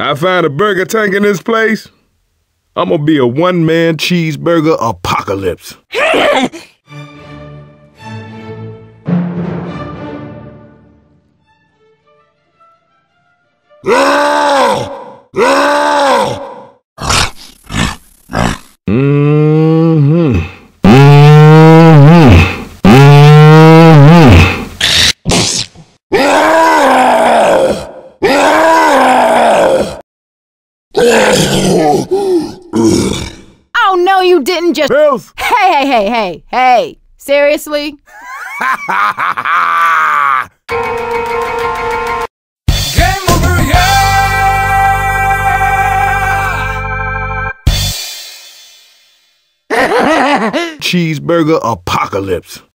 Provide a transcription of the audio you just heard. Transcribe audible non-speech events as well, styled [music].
I find a burger tank in this place. I'm gonna be a one man cheeseburger apocalypse. Mm-hmm. [laughs] Oh no, you didn't just. Bills. Hey, hey, hey, hey, hey! Seriously? Game over, yeah! [laughs] Cheeseburger apocalypse.